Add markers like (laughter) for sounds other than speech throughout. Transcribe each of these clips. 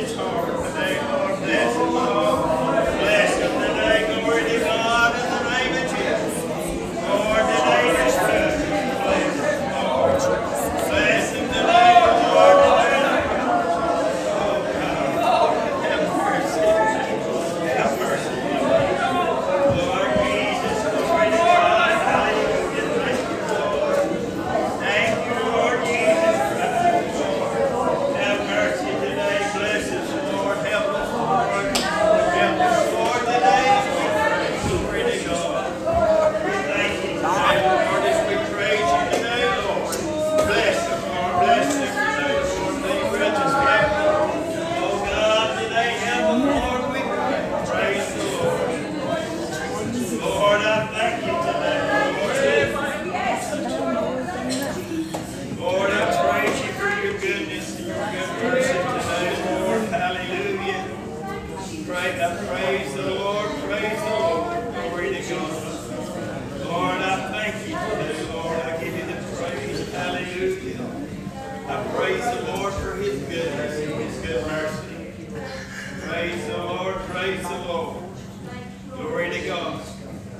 his heart today, Lord. Bless him, Lord. Bless him today. Glory to God in the name of Jesus. Lord, today just touch him. Bless him, Lord. Bless him today, Lord. Today. Oh, God. Have mercy. Have mercy. Lord Jesus, glory to God. Hallelujah. Thank you, Lord. Thank you, Lord Jesus Christ, Lord. Have mercy today. Bless us, Lord. Help us, Lord. Help us, Lord, today as we pray. Glory to God. We thank you today, Lord, as we praise you today, Lord. Bless them, Lord. Bless them today, Lord. May riches help them. Oh, God, today help them, Lord. We pray. Praise the Lord. Lord, I thank you today, Lord. Lord, I praise you for your goodness and your good mercy today, Lord. Hallelujah. Pray, I praise the Lord, praise the Lord. Glory to God. Lord, I thank you today, Lord. I give you the praise. Hallelujah. I praise the Lord for his goodness and his good mercy. Praise the Lord, praise the Lord. Glory to God.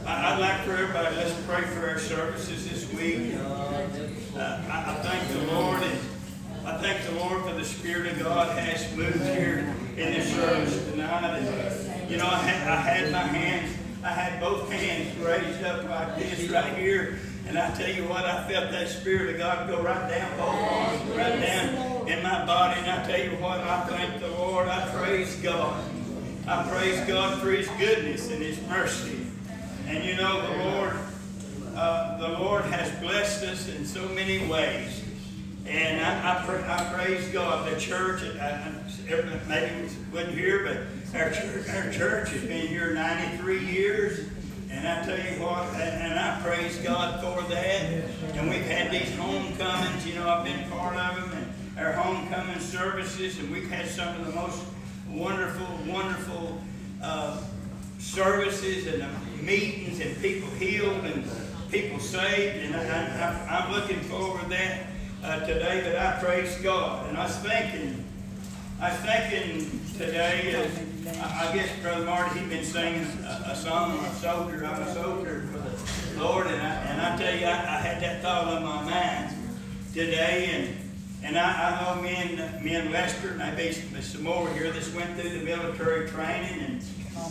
I- I'd like for everybody, let's pray for our services this week. Uh, I, I thank the Lord and I thank the Lord for the Spirit of God has moved here in this service tonight. And, you know, I had, my hands, I had both hands raised up like this right here. And I tell you what, I felt that Spirit of God go right down both arms, right down in my body. And I tell you what, I thank the Lord. I praise God. I praise God for His goodness and His mercy. And you know, the Lord, uh, the Lord has blessed us in so many ways. And I, I, pra- I praise God. The church, I, I, everybody maybe wasn't here, but our church, our church has been here 93 years. And I tell you what, and, and I praise God for that. And we've had these homecomings, you know, I've been part of them, and our homecoming services, and we've had some of the most wonderful, wonderful uh, services and meetings and people healed and people saved. And I, I'm looking forward to that uh, today, but I praise God. And I was thinking, I was thinking today, uh, I, I guess Brother Marty, he'd been singing a, a song, a soldier, I'm a soldier for the Lord. And I, and I tell you, I, I had that thought on my mind today. And and I, I know me and, me and Lester, and I basically some more here that's went through the military training, and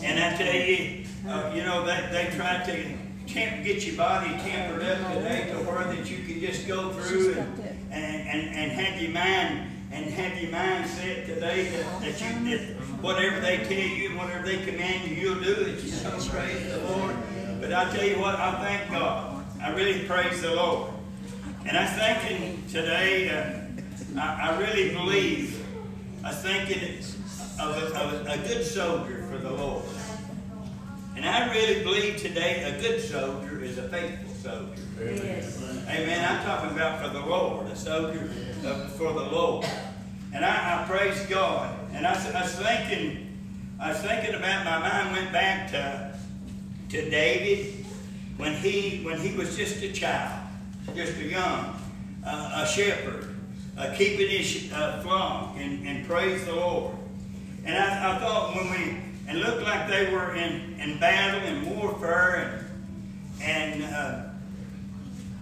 and I tell you, uh, you know, they, they try to temp, get your body tempered up today to where that you can just go through and, and, and, and have your mind and have your mind set today that, that you that whatever they tell you and whatever they command you, you'll do it. You so praise the Lord. But I tell you what, I thank God. I really praise the Lord. And I was thinking today, uh, I, I really believe, I was thinking of a, of a good soldier for the Lord. And I really believe today a good soldier is a faithful soldier. Amen. I'm talking about for the Lord, a soldier uh, for the Lord. And I, I praise God. And I, I was thinking, I was thinking about my mind went back to to David when he when he was just a child, just a young, uh, a shepherd, uh, keeping his uh, flock and, and praise the Lord. And I, I thought when we and looked like they were in, in battle and warfare and and uh,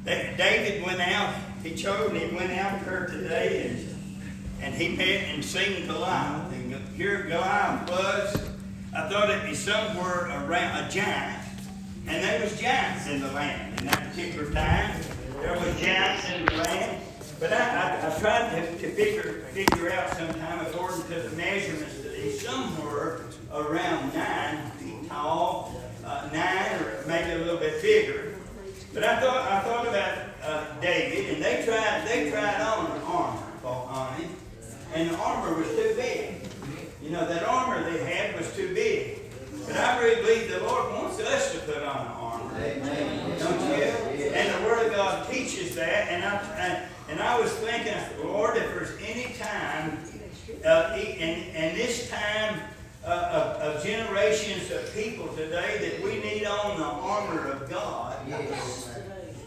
David went out, he chose, and he went out there today and, and he met and seen Goliath. And here Goliath was, I thought it'd be somewhere around a giant. And there was giants in the land in that particular time. There was giants in the land. But I, I, I tried to, to figure, figure out sometime according to the measurements he's somewhere around nine feet tall, uh, nine or maybe a little bit bigger. But I thought I thought about uh, David, and they tried they tried on the armor on him, and the armor was too big. You know that armor they had was too big. But I really believe the Lord wants us to put on the armor. Amen. Don't you? And the Word of God teaches that. And I and, and I was thinking, Lord, if there's any time, uh, in, in this time uh, of, of generations of people today that we need on the armor of God. Yes.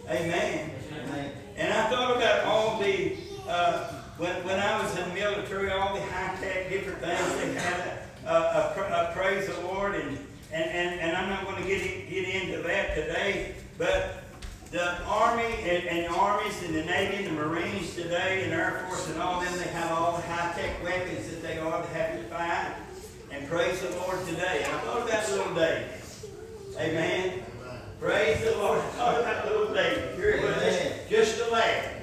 Amen. Amen. And I thought about all the uh, when, when I was in the military, all the high-tech different things, they had a, a, a, a praise the Lord, and, and, and, and I'm not going to get, get into that today, but the Army and, and the armies and the Navy and the Marines today and Air Force and all them, they have all the high-tech weapons that they are to have to fight. And praise the Lord today. And I thought about little David. Amen. Praise the Lord. I thought about little David. Here he was, just, just a lad.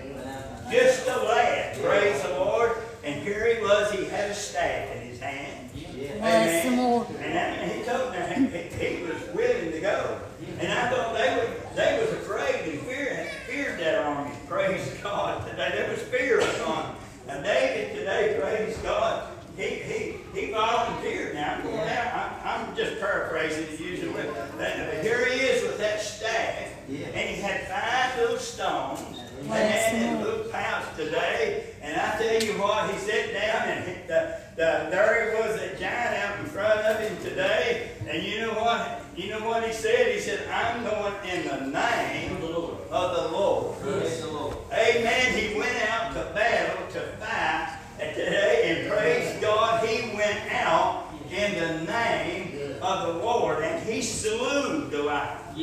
Just a lad. Praise the Lord. And here he was, he had a staff in his hand. Bless the Lord. And, that- and he told them (laughs) he, he was willing to go. And I thought they would they was afraid and feared feared that army. Praise God. Today there was fear upon them. And David today, praise God, he he he volunteered. Now I'm going out. I'm, I'm just paraphrasing it using with but here he is with that staff. And he had five little stones. And Bless had the his Lord. little pouch today. And I tell you what, he sat down and the, the, there was, a giant out in front of him today. And you know what? You know what he said? He said, I'm going in the name of the Lord. Amen. He went out to battle to fight. And today, and praise God, he went out in the name of the Lord. And he slew Goliath.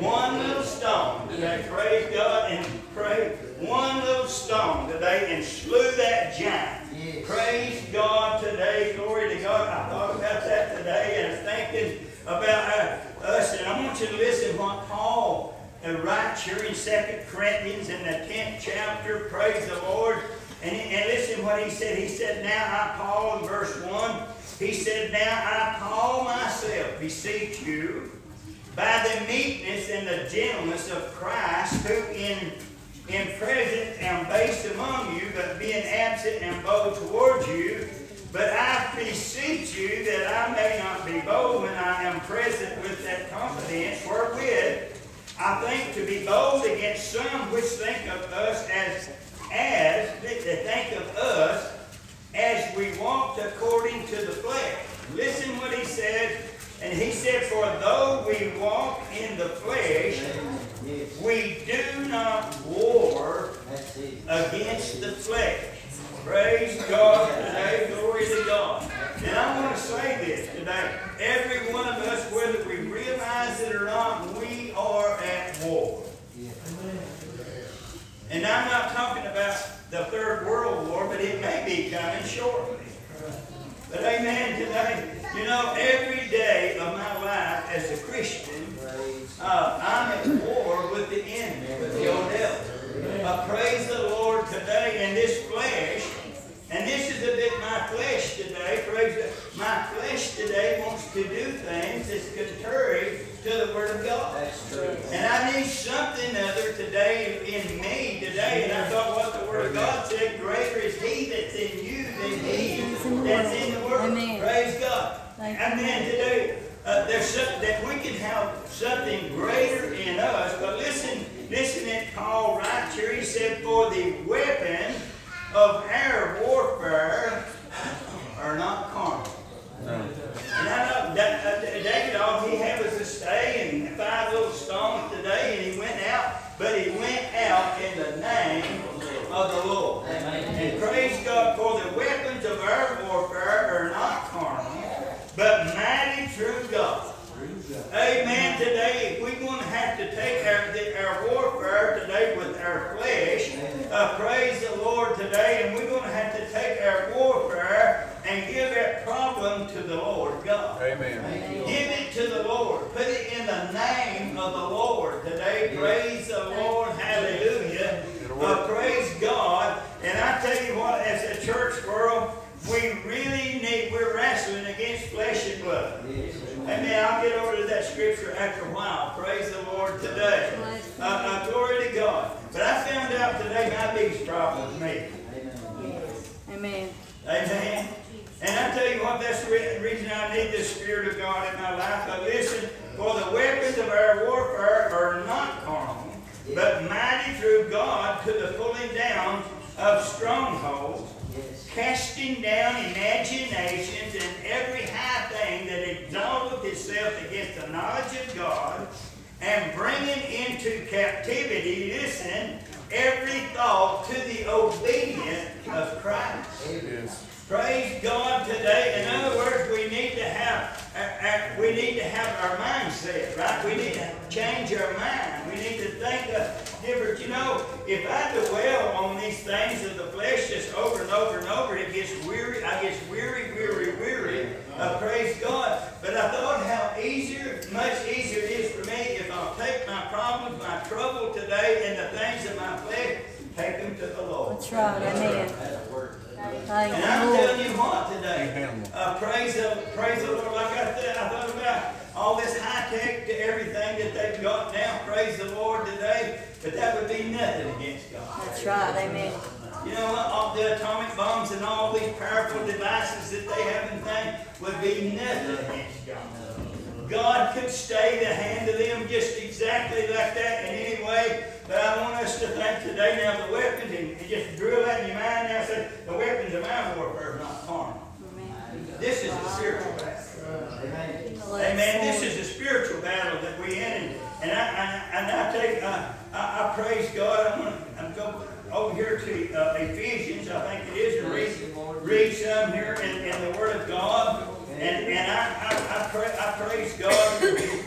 One little stone today, praise God, and pray one little stone today and slew that giant. Praise God today, glory to God. I thought about that today and thinking about uh, us, and I want you to listen what Paul uh, writes here in 2 Corinthians in the 10th chapter, praise the Lord. And, and listen what he said. He said, Now I, Paul, in verse 1, he said, Now I, Paul myself, beseech you, by the meekness and the gentleness of Christ, who in in present am base among you, but being absent am bold towards you. But I beseech you that I may not be bold when I am present with that confidence wherewith I think to be bold against some which think of us as as that think of us as we walked according to the flesh. Listen what he said. And he said, For though we walk in the flesh, we do not war against the flesh. Praise God today. Glory to God. And I want to say this today. Every one of us, whether we realize it or not, we are at war. And I'm not talking about the Third World War, but it may be coming shortly. But amen today. You know, every day of my life as a Christian, uh, I'm at war with the enemy, with the old devil. Uh, praise the Lord today in this flesh. And this is a bit my flesh today. Praise God. My flesh today wants to do things that's contrary to the Word of God. That's true. And I need something other today in me today. And I thought what the Word of God said, greater is He that's in you than He That's in the world. in the world. Amen. Praise God. Thank you. Amen. Today, uh, there's something that we can have something greater in us. But listen, listen at Paul right here. He said, For the weapon of our warfare are not carnal. And I know that, uh, David, all he had was a stay and five little stones today, and he went out, but he went out in the name of the Lord. And praise God, for the weapons of our warfare are not carnal, but mighty through God. Amen. Today, if we're going to have to take our, the- our warfare today with our flesh, uh, praise the Lord today, and we're going to have to take our warfare and give that problem to the Lord God. Amen. Give it to the Lord. Put it in the name of the Lord today. Praise the Lord. Hallelujah. Uh, praise God. And I tell you what, as a church world, we really need, we're wrestling against flesh and blood. Amen. I'll get over to that scripture after a while. Praise the Lord today. Uh, uh, glory to God. But I found out today my biggest problem is me. Amen. Amen. And I tell you what, that's the reason I need the Spirit of God in my life. But listen, for the weapons of our warfare are not carnal, but mighty through God to the pulling down of strongholds, casting down imaginations and every high thing that exalteth itself against the knowledge of God, and bringing into captivity, listen, every thought to the obedience of Christ. Praise God today. In other words, we need to have our, our- we need to have our mindset, right? We need to change our mind. We need to think of different. You know, if I dwell on these things of the flesh just over and over and over, it gets weary. I get weary, weary, weary. Uh, praise God. But I thought how easier, much easier it is for me if I'll take my problems, my trouble today, and the things of my flesh, take them to the Lord. That's right. Amen. Thank And I'm Lord. telling you what today, Amen. uh, praise the praise the Lord. Like I said, I thought about all this high tech to everything that they've got now. Praise the Lord today, but that would be nothing against God. That's right. Amen. You know what? All the atomic bombs and all these powerful devices that they have and things would be nothing against God. God could stay the hand of them just exactly like that in any way. But I want us to think today now the weapons, and just drill that in your mind now, say the weapons of my warfare are not carnal. This is a spiritual battle. Bless Amen. This is a spiritual battle that we in, and, I, I and I take uh, I, I praise God. I'm gonna I'm go over here to uh, Ephesians. I think it is and read read some here in, in the Word of God, and and I I, I, pray, I praise God for His,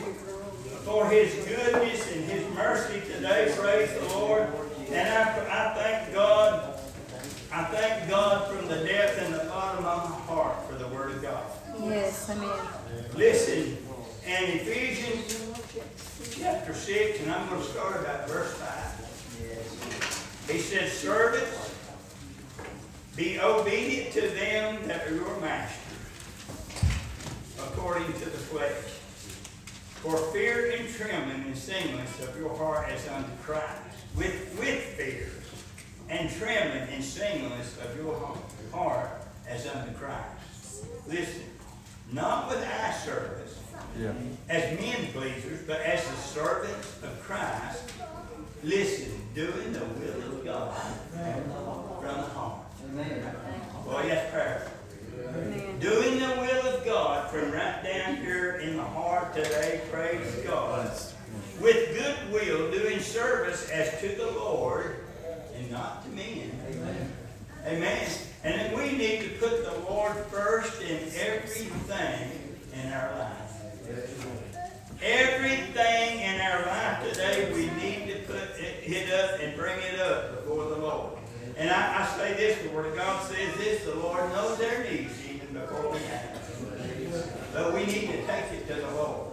for His goodness and His mercy today. Praise the Lord, and I I thank God. I thank God from the depth and the bottom of my heart for the Word of God. Yes. Amen. Listen, in Ephesians chapter 6, and I'm going to start about verse 5. He says, Servants, be obedient to them that are your masters, according to the flesh. For fear and trembling and singleness of your heart as unto Christ, with, with fear and trembling and singleness of your heart as unto Christ. Listen, not with eye service, Yeah. as men pleasers, but as the servants of Christ. Listen, doing the will of God from the heart. Boy, that's prayer. Amen. Doing the will of God from right down here in the heart today, praise God. With good will, doing service as to the Lord and not to men. Amen. And then we need to put the Lord first in everything in our life. Everything in our life today, we need to put it, up and bring it up before the Lord. And I, I say this, the Word of God says this, the Lord knows their needs even before we ask. But we need to take it to the Lord.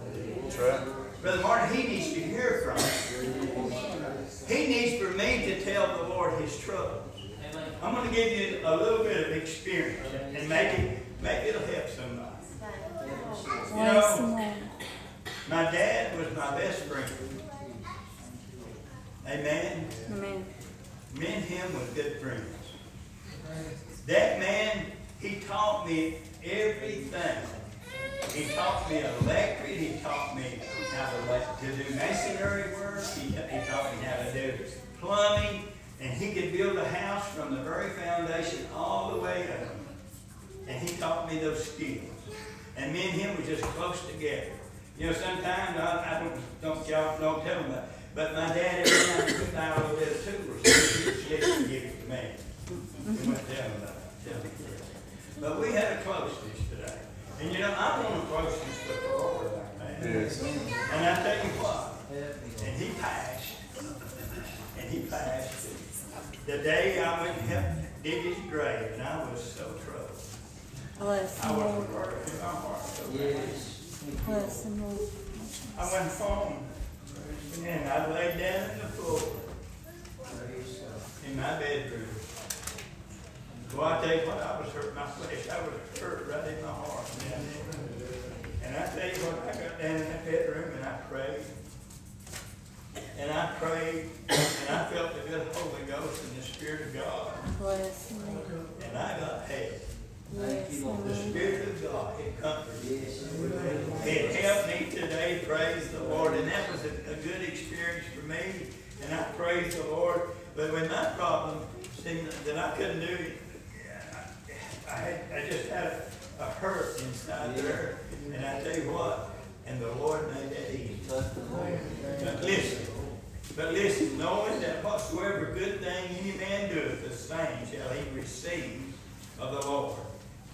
Right. Brother Martin, he needs to hear from us. He needs for me to tell the Lord his troubles. I'm going to give you a little bit of experience, and maybe, maybe it'll help somebody. The Lord. My dad was my best friend. Amen. Amen. Me and him was good friends. That man, he taught me everything. He taught me electric, he taught me how to, to do masonry work, he, he taught me how to do plumbing, and he could build a house from the very foundation all the way up. And he taught me those skills. And me and him were just close together. You know, sometimes I, I don't, don't y'all don't tell them, but, but my dad every time he would buy a little bit of tools, he would slick and give it to me. He wouldn't tell them about it, tell me this. But we had a closeness today. And you know, I want a closeness with the Lord like that. Yes. And I tell you what, and he passed, and he passed. The day I went and helped dig his grave, and I was so troubled. Bless I was Lord. in my heart so bad. Bless the Lord. I went home, and I laid down on the floor in my bedroom. Well, I tell you what, I was hurt my flesh. I was hurt right in my heart. And I tell you what, I got down in that bedroom and I prayed. And I prayed, and I felt the good Holy Ghost and the Spirit of God. Bless the Lord. And I got help. Thank you, the The Spirit of God, it comforted me. It helped me today, praise the Lord. And that was a, a good experience for me. And I praise the Lord. But when my problem seemed that I couldn't do it, I, had, I just had a, a hurt inside there. And I tell you what, and the Lord made that easy. But listen, But listen, knowing that whatsoever good thing any man doeth, the same shall he receive of the Lord,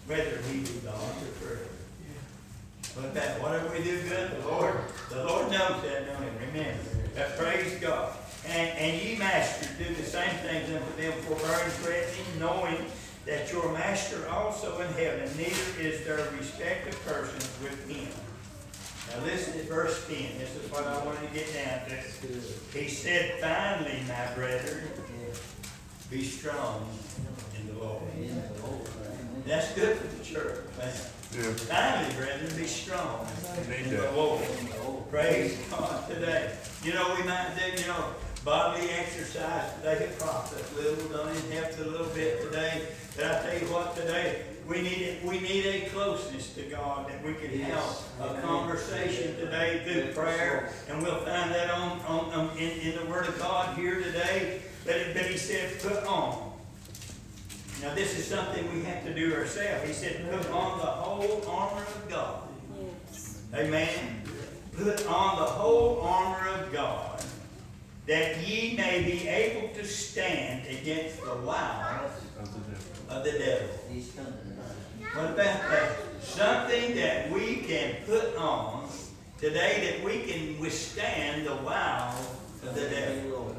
whether he be bond or free. But that whatever we do good, the Lord, the Lord knows that, don't he? Remember, that praise God. And, and ye masters do the same things unto them, forbearing, threatening, knowing that your master also in heaven, neither is there respect of persons with him. Now listen to verse 10. This is what I wanted to get down to. He said, Finally, my brethren, be strong in the Lord. That's good for the church, man. Yeah. Finally, brethren, be strong in the. Lord. Praise God today. You know, we might do, you know, bodily exercise today it profits little, don't even help a little bit today. But I tell you what, today, we need, we need a closeness to God that we can have a conversation today through prayer. And we'll find that on, on, um, in, in the Word of God here today. But, it- but he said, put on. Now, this is something we have to do ourselves. He said, put on the whole armor of God. Yes. Amen. Put on the whole armor of God, that ye may be able to stand against the wiles That's the difference. Of the devil. What about that? Something that we can put on today that we can withstand the wiles of the devil.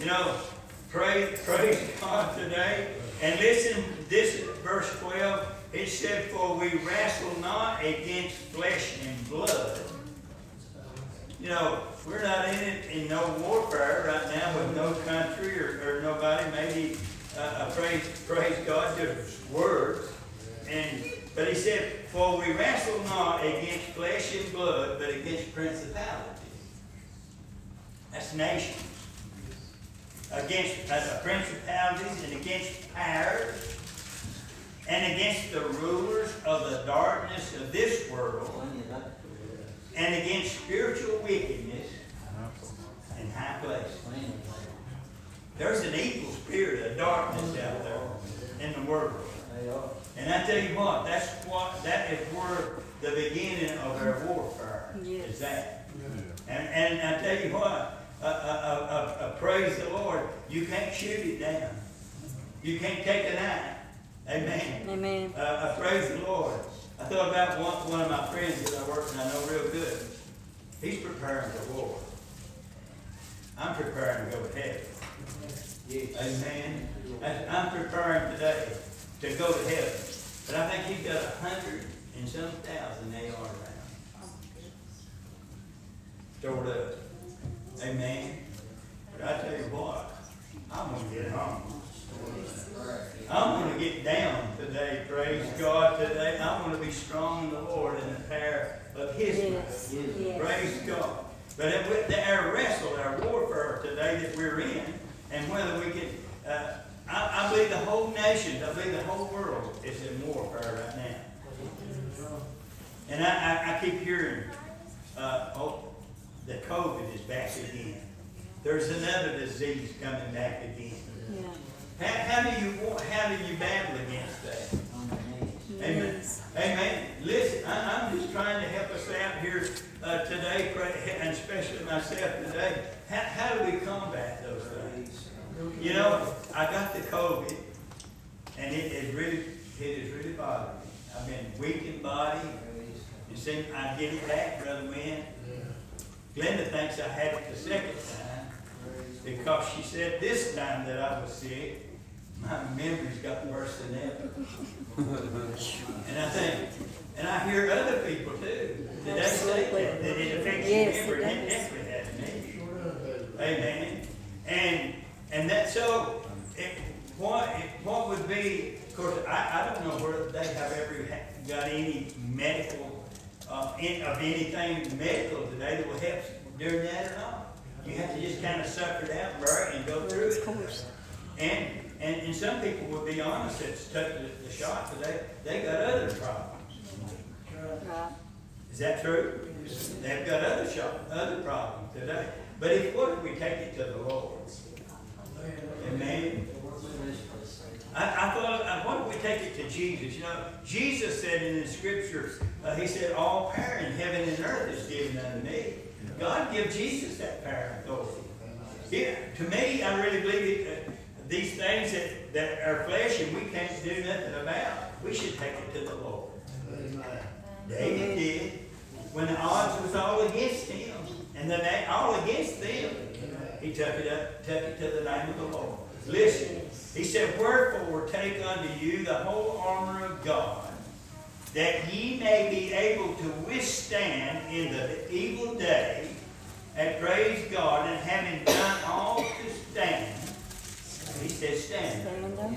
You know, praise, praise God today. And listen, this is verse 12. It said, For we wrestle not against flesh and blood. You know, we're not in it in no warfare right now with no country or, or nobody. Maybe uh, praise, praise God, just words. And but he said, For we wrestle not against flesh and blood, but against principalities. That's nations against uh, principalities and against powers and against the rulers of the darkness of this world and against spiritual wickedness in high places. There's an evil spirit of darkness out there in the world. And I tell you what, that's what that is where the beginning of our warfare is Yes. that. Yeah. And, and I tell you what, uh, uh, uh, uh, uh, praise the Lord, you can't shoot it down. You can't take it out. Amen. Amen. Uh, uh, praise the Lord. I thought about one, one of my friends that I work and I know real good. He's preparing for war. I'm preparing to go to heaven. Amen. I- I'm preparing today to go to heaven. But I think he's got a hundred and some thousand AR rounds stored up. Amen. But I tell you what, I'm gonna get home. I'm gonna get down today, praise God today. I'm gonna be strong in the Lord in the power of His. Yes. Yes. Praise God. But it- with the- our wrestle, our warfare today that we're in, and whether we can, uh, I, I believe the whole nation, I believe the whole world is in warfare right now. And I, I, I keep hearing, uh, oh, that COVID is back again. There's another disease coming back again. Yeah. How, how do you, how do you battle against that? Amen. Yes. Amen. Listen, I, I'm just trying to help us out here uh, today, and especially myself today. How, how do we combat those things? You know, I got the COVID, and it is really, it is really bothering me. I've been weak in body. You see, I get it back, Brother Wynn. Glenda thinks I had it the second time because she said this time that I was sick, my memory's got worse than ever. And I think, and I hear other people too, that they say that, that it affects your Yes, memory, it definitely has me. Amen. And, and that, so, it, what, it, what would be, of course, I, I don't know whether they have ever got any medical, uh, in, of anything medical today that will help during that or not. You have to just kind of suffer it out, it, and go through it. Of course. And, and, and some people would be honest, that's took the, the shot, but they, they got other problems. Right. Is that true? They've got other shot, other problems today. But if, what if we take it to the Lord? Amen. I, I thought, what if we take it to Jesus? You know, Jesus said in the scriptures, uh, he said, all power in heaven and earth is given unto me. God give Jesus that power and authority. Yeah, to me, I really believe it, uh, these things that, that are flesh and we can't do nothing about, we should take it to the Lord. David did, when the odds was all against him, and the all against them, he took it up, took it to the name of the Lord. Listen, he said, Wherefore take unto you the whole armor of God, that ye may be able to withstand in the evil day, and praise God, and having done all to stand, he said, stand. Stand up.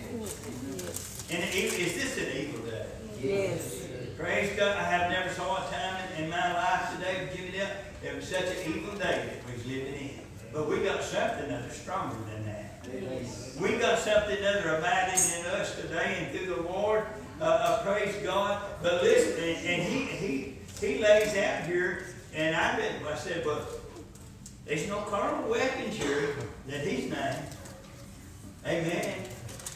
Yes. And is this an evil day? Yes. Praise God, I have never saw a time in, my life today, give it up, there was such an evil day that we was living in. But we got something that's stronger than that. Yes. We got something that are abiding in us today and through the Lord, uh, uh, praise God. But listen, and, and he, he, he lays out here, and I been, I said, but there's no carnal weapons here that he's named. Amen.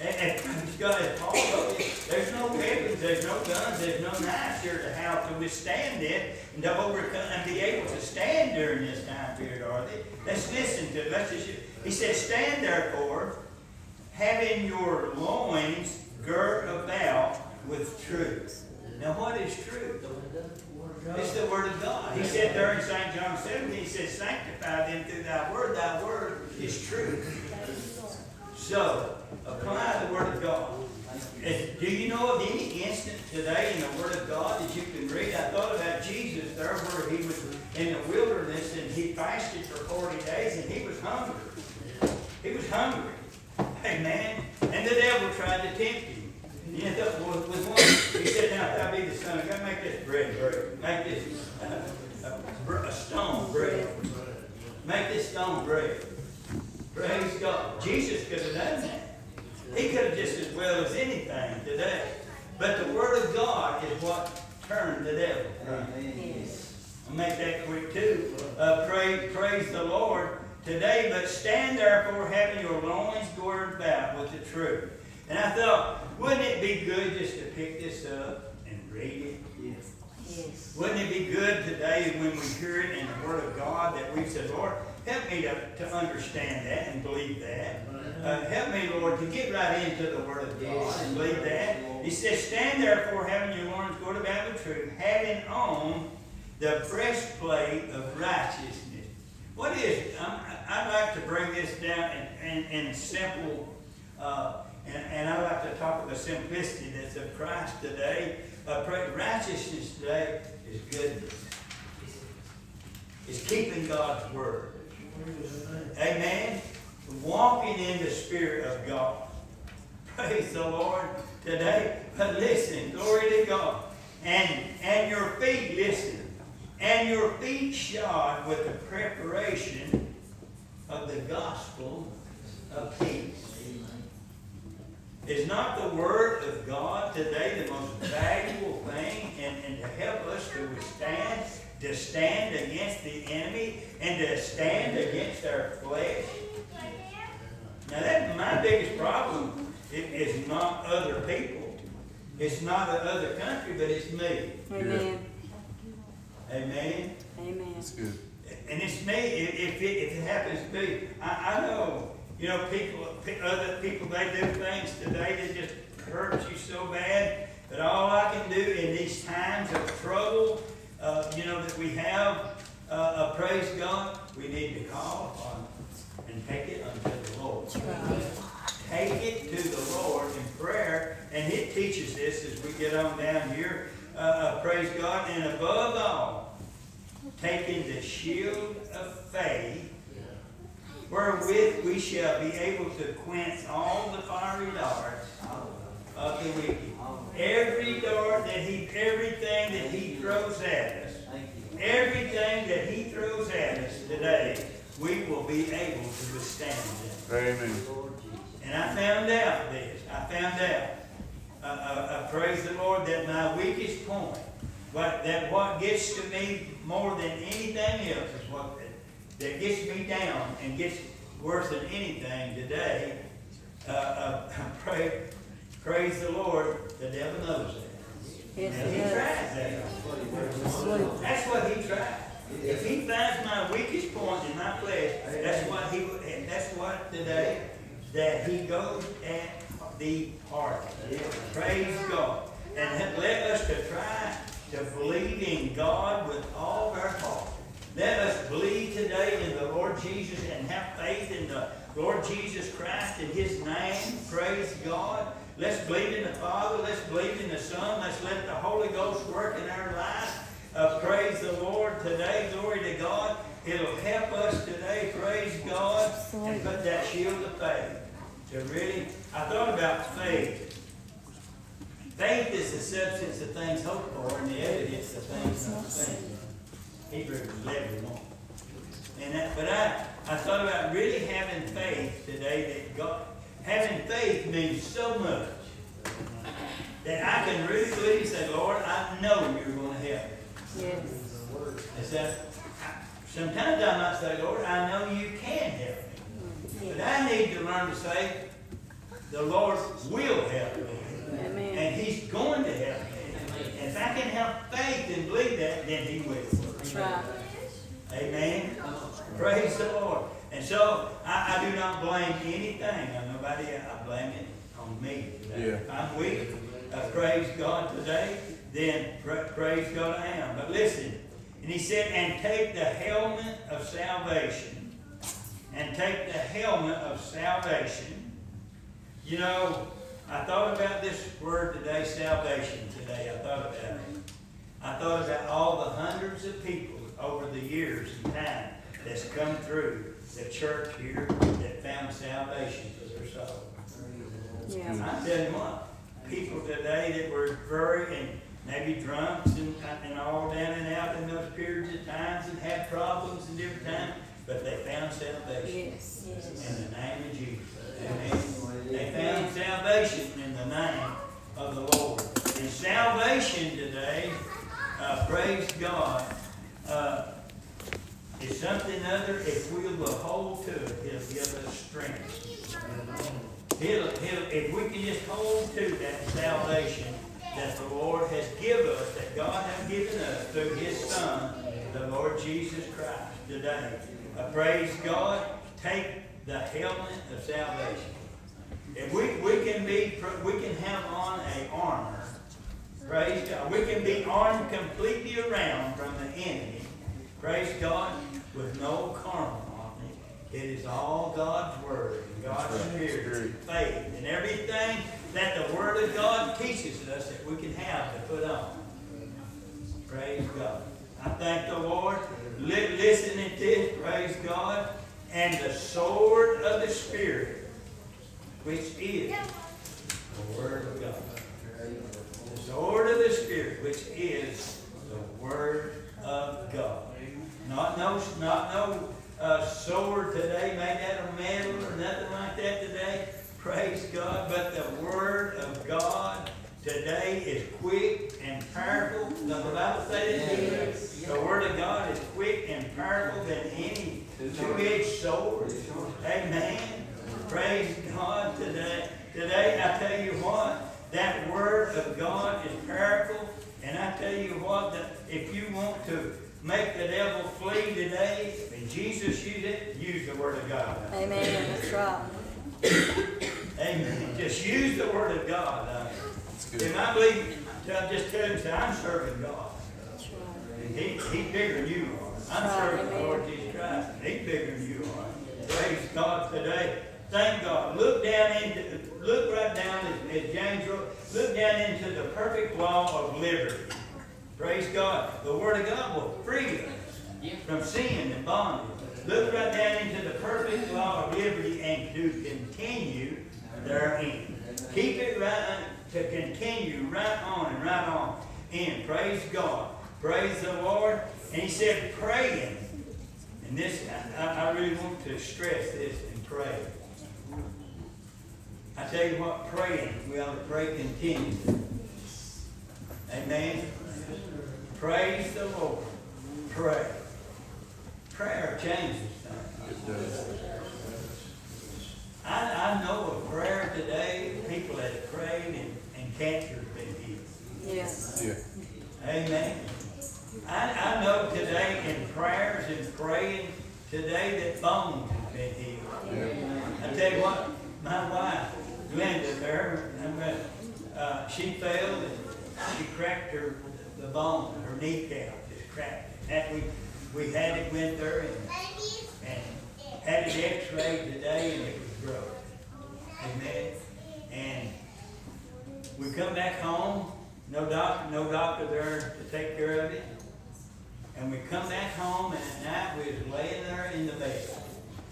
And, and as Paul wrote it, there's no weapons, there's no guns, there's no knives here to how to withstand it and to overcome and be able to stand during this time period, are they? Let's listen to it. Let's just, he says, Stand therefore, having your loins girt about with truth. Now, what is truth? It's the word of God. He said in St. John 17, he said, Sanctify them through thy word. Thy word is truth. So, apply the word of God. Do you know of any instance today in the word of God that you can read? I thought about Jesus there where he was in the wilderness and he fasted for 40 days and he was hungry. He was hungry. Amen. And the devil tried to tempt him. You know, with with one, he said, now if thou be the son of God, make this bread bread. Make this uh, (laughs) a stone bread. Make this stone bread. Praise God. Jesus could have done that. He could have just as well as anything today. But the Word of God is what turned the devil. Yes. I'll make that quick too. Uh, pray, praise the Lord today, but stand therefore having your loins girded about with the truth. And I thought, wouldn't it be good just to pick this up and read it? Yes. Wouldn't it be good today when we hear it in the Word of God that we said, Lord, help me to, to understand that and believe that. Uh, help me, Lord, to get right into the Word of God and believe that. He says, Stand therefore, having your loins girded about with truth, having on the breastplate of righteousness. What is, um, I'd like to bring this down in, in, in simple, uh, and, and I like to talk of the simplicity that's of Christ today. Uh, righteousness today is goodness. It's keeping God's word. Amen. Walking in the Spirit of God. Praise the Lord today. But listen, glory to God. And and your feet, listen. And your feet shod with the preparation of the gospel of peace. Is not the word of God today the most valuable thing and, and to help us to withstand, to stand against the enemy and to stand against our flesh? Now that my biggest problem i- is not other people. It's not the other country, but it's me. Amen. Amen. Amen. That's good. And it's me, if, if it, if it happens to be, I, I know, you know, people, other people, they do things today that just hurts you so bad. But all I can do in these times of trouble, uh, you know, that we have, uh, uh, praise God, we need to call upon and take it unto the Lord. Take it to the Lord in prayer, and it teaches this as we get on down here. Uh, uh, praise God, and above all, taking the shield of faith, wherewith we shall be able to quench all the fiery darts of the wicked. Every dart that he, everything that he throws at us, everything that he throws at us today, we will be able to withstand it. Amen. And I found out this. I found out. Uh, uh, uh, praise the Lord that my weakest point, what, that what gets to me more than anything else is what that gets me down and gets worse than anything today. Uh, uh, (laughs) pray, praise the Lord. The devil knows that. Yes, And he it tries that. That's what he tried. If he finds my weakest point in my flesh, that's what he, said, that's what today, that he goes at the heart. Praise God. And let us to try to believe in God with all our heart. Let us believe today in the Lord Jesus and have faith in the Lord Jesus Christ in His name. Praise God. Let's believe in the Father. Let's believe in the Son. Let's let the Holy Ghost work in our lives. Uh, praise the Lord today. Glory to God. It'll help us today. Praise God. And put that shield of faith. To really, I thought about faith. Faith is the substance of things hoped for and the evidence of things not seen. Hebrews 11 1. And that, but I, I thought about really having faith today that God, having faith means so much that I can really believe and say, Lord, I know you're going to help me. Yes. Is that, sometimes I might say, Lord, I know you can help me. But I need to learn to say, the Lord will help me. Amen. And He's going to help me. And if I can have faith and believe that, then He will. That's right. Amen. Praise the Lord. And so I, I do not blame anything on nobody. I blame it on me today. Yeah. I'm weak, uh, praise God today, then pra- praise God I am. But listen, and he said, and take the helmet of salvation. And take the helmet of salvation. You know, I thought about this word today, salvation today. I thought about it. I thought about all the hundreds of people over the years and time that's come through the church here that found salvation for their soul. Yeah. I tell you what, people today that were very and maybe drunks and, and all down and out in those periods of times and had problems in different times, but they found salvation Yes. Yes. in the name of Jesus. Amen. They found salvation in the name of the Lord. And salvation today, uh, praise God, uh, is something other. If we will hold to it, He'll give us strength. He'll, he'll, if we can just hold to that salvation that the Lord has given us, that God has given us through His Son, the Lord Jesus Christ, today. Uh, praise God. Take the helmet of salvation. If we, we can be, we can have on a armor. Praise God. We can be armed completely around from the enemy. Praise God. With no carnal on it. It is all God's Word and God's That's right. Spirit, Spirit. faith, and everything that the Word of God teaches us that we can have to put on. Praise God. I thank the Lord. Li- listening to this, praise God. And the sword of the Spirit, which is the Word of God. The sword of the Spirit, which is the Word of God. Not no, not no uh, sword today made out of metal or nothing like that today. Praise God. But the Word of God today is quick and powerful. Does the Bible say that? The Word of God is quick and powerful than any two-edged sword. Amen. Praise God today. Today, I tell you what, that Word of God is powerful. And I tell you what, that if you want to make the devil flee today, and Jesus used it, use the Word of God. Amen. That's right. Amen. Just use the Word of God. Uh, That's good. and I believe, I just tell him, say, I'm serving God. That's right. And he, he's bigger than you are. I'm Right, serving the. Lord Jesus Christ. and He's bigger than you are. Praise God today. Thank God. Look down into, look right down as, as James wrote, look down into the perfect law of liberty. Praise God. The Word of God will free us from sin and bondage. Look right down into the perfect law of liberty and to continue therein. Keep it right to continue right on and right on. And praise God. Praise the Lord. And he said, praying. And this, I, I really want to stress this and pray. I tell you what, praying, we ought to pray continually. Amen. Praise the Lord. Pray. Prayer changes things. It does. I, I know of prayer today, people that have prayed and, and cancer has been healed. Yes. Yeah. Amen. I, I know today in prayers and praying today that bones have been healed. Yeah. I tell you what, my wife, Glenda there, I'm gonna, uh, she fell and she cracked her, the bone, her kneecap, just cracked. That we, we had it went there and, and had it x-rayed today and it was broke. Amen. And we come back home, no doctor, no doctor there to take care of it. And we come back home and at night we was laying there in the bed.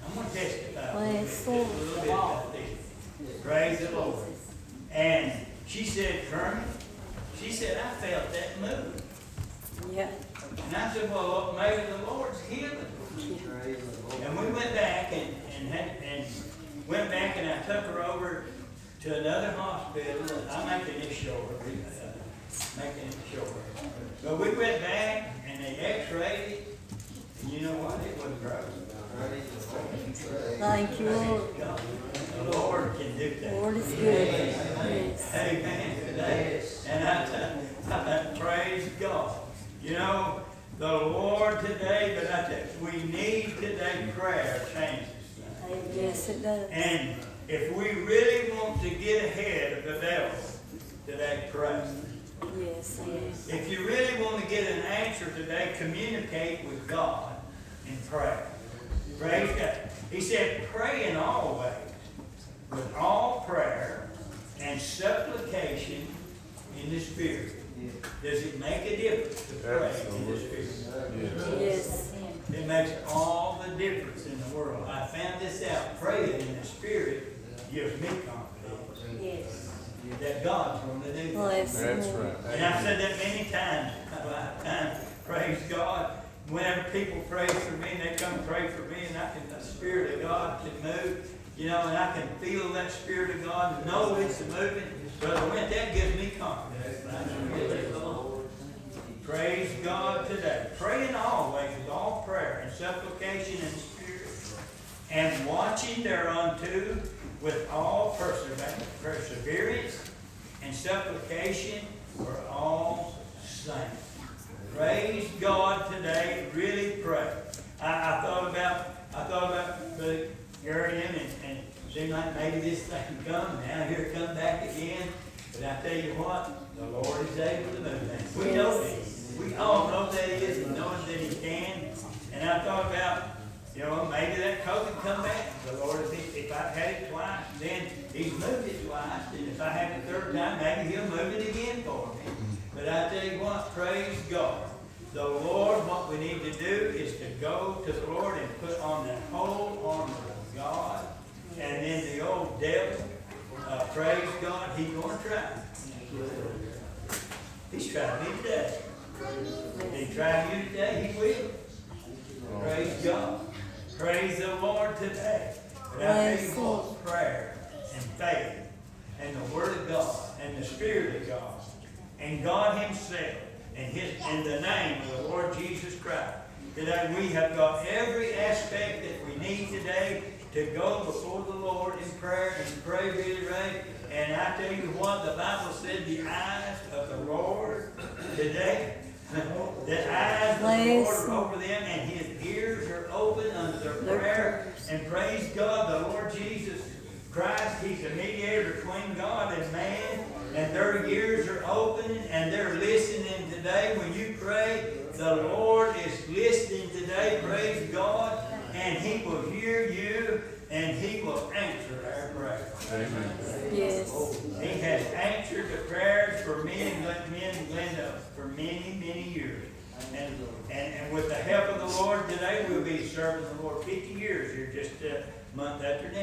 I'm testify little bit, just a little bit about this. Praise the Lord. And she said, Kermit, she said, I felt that move. Yeah. And I said, well, maybe the Lord's healing. And we went back and, and had, and went back and I took her over to another hospital. I'm making this short, uh, making it short. But we went back and they x-rayed it, and you know what? It was gross. Thank you, Lord. The Lord can do that. Lord is good. Yes. Amen today. And I tell, I praise God. You know, the Lord today, but I tell you, we need today prayer changes. things. Yes, it does. And if we really want to get ahead of the devil, today pray. Yes, yes. If you really want to get an answer today, communicate with God in prayer. Praise God. He said, pray in all ways, with all prayer and supplication in the Spirit. Does it make a difference to pray in the Spirit? Yes. It makes all the difference in the world. I found this out. Praying in the Spirit gives me confidence Yes. that God's going to do that. Bless That's Lord. right. And I've said that many times in my lifetime. Praise God. Whenever people pray for me, and they come pray for me, and I can, the Spirit of God can move, you know, and I can feel that Spirit of God and know it's moving. Brother Went, that gives me confidence. Praise God today. Praying always with all prayer and supplication and spirit, and watching thereunto with all perseverance, perseverance and supplication for all saints. Praise God today. Really pray. I, I thought about I thought about the Gary and, and it seemed like maybe this thing come now here it come back again. But I tell you what, the Lord is able to move things. We know that. We all know that He is, and knowing that He can. And I thought about, you know, maybe that COVID come back. The Lord, if, he, if I've had it twice, then He's moved it twice. And if I have it third time, maybe He'll move it again for me. But I tell you what, praise God. The Lord, what we need to do is to go to the Lord and put on that whole armor God. And then the old devil, uh, praise God, he's gonna try. He's trying me today. He try you today, he will. Praise God. Praise the Lord today. But I tell you what, prayer and faith and the Word of God and the Spirit of God and God Himself and His in the name of the Lord Jesus Christ. Today we have got every aspect that we need today to go before the Lord in prayer and pray really right. And I tell you what, the Bible said the eyes of the Lord today, (laughs) the eyes of the Lord are over them and His ears are open unto their prayer. And praise God, the Lord Jesus Christ, He's a mediator between God and man, and their ears are open, and they're listening today. When you pray, the Lord is listening today, praise God, and He will hear you and He will answer our prayer. Amen. Yes. He has answered the prayers for me and Glen- me and Glenda for many, many years. And, and, and with the help of the Lord today, we'll be serving the Lord fifty years here just a month after next.